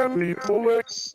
Henry Rolex.